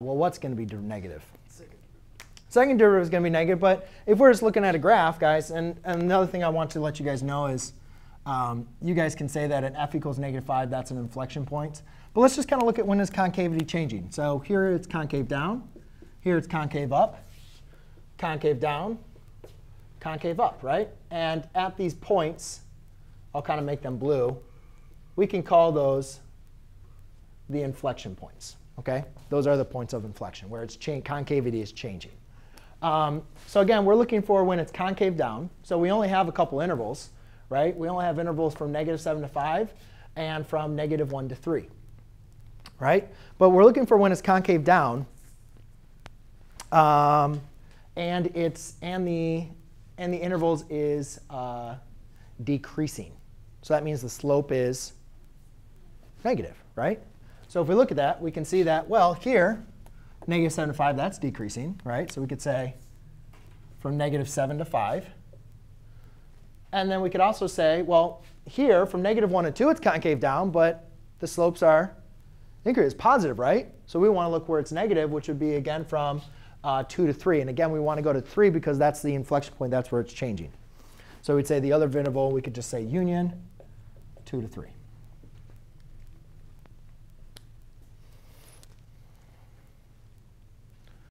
Well, what's going to be negative? Second derivative is going to be negative, but if we're just looking at a graph, guys, and, and another thing I want to let you guys know is um, you guys can say that at f equals negative 5, that's an inflection point. But let's just kind of look at when is concavity changing. So here it's concave down. Here it's concave up. Concave down. Concave up, right? And at these points, I'll kind of make them blue. We can call those the inflection points. Okay? Those are the points of inflection, where its concavity is changing. Um, so again, we're looking for when it's concave down. So we only have a couple intervals, right? We only have intervals from negative 7 to 5 and from negative 1 to 3, right? But we're looking for when it's concave down. Um, and it's and the and the intervals is uh, decreasing. So that means the slope is negative, right? So if we look at that, we can see that, well, here, negative 7 to 5, that's decreasing, right? So we could say from negative 7 to 5. And then we could also say, well, here, from negative 1 to 2, it's concave down, but the slopes are increase, positive, right? So we want to look where it's negative, which would be, again, from uh, 2 to 3. And again, we want to go to 3 because that's the inflection point. That's where it's changing. So we'd say the other interval, we could just say union 2 to 3.